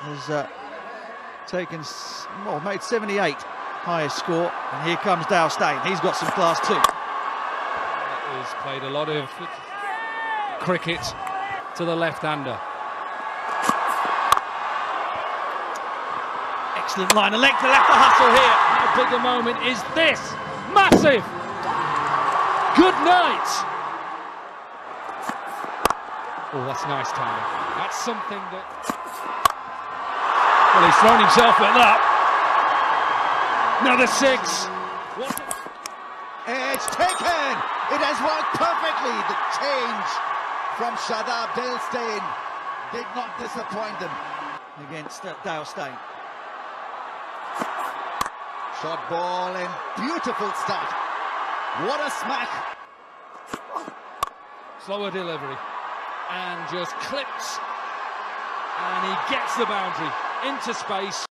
has uh, taken, well, made 78 highest score. And here comes Dale Steyn. He's got some class too. Has played a lot of cricket to the left-hander. Excellent line of length. They left the hustle here. How big a moment is this? Massive! Good night! Oh, that's nice timing. That's something that. Well, he's thrown himself at that. Another six. It's taken! It has worked perfectly. The change from Shadab Dale Steyn did not disappoint them. against uh, Dale Steyn. Short ball and beautiful start. What a smack! Slower delivery. And just clips. And he gets the boundary into space.